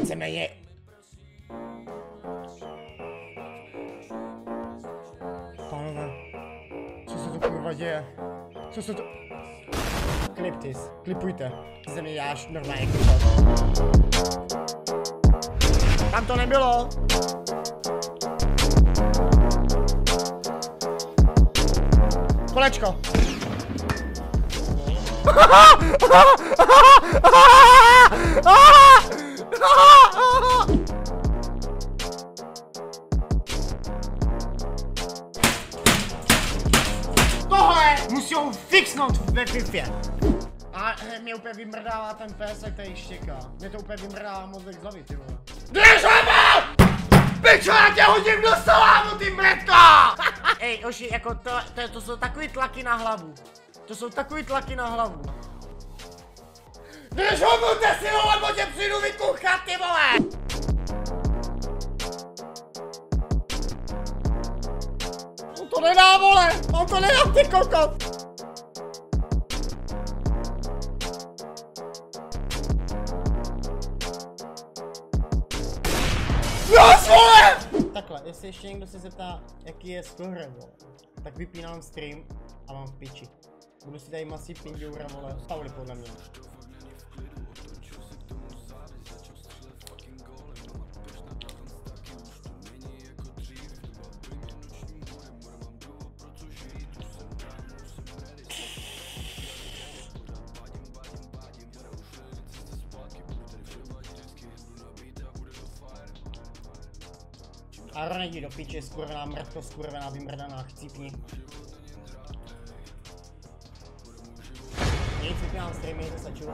Víceméně... Pánové, co se to kurva děje? Co se to... Kliptis, klipujte. Ze mě děláš normálně klipat. Tam to nebylo! Kolečko! Tohle musí fixnout ve FIFA. A eh, mě úplně vymrdává ten PS, který štěká. Mě to úplně vymrdává mozek z hlavy, ty vole. Drž ho! Pičo, já tě hodím do salámu, ty mretko! Ej, Oši, jako to, to, to jsou takový tlaky na hlavu. To jsou takový tlaky na hlavu. Drž ho, buďte si ho, nebo tě přijdu vykuchat, ty vole! On to nedá, vole! On to nedá, ty kokot! Takhle, jestli ještě někdo se zeptá, jaký je vole, tak vypínám stream a mám v piči. Budu si tady masít pindoura, vole, Pauli podle mě. Aaron, jdi do piče, skurvená mrtko, skurvená vymrdaná, chcípni. Nic, vypínám streamy, to stačilo.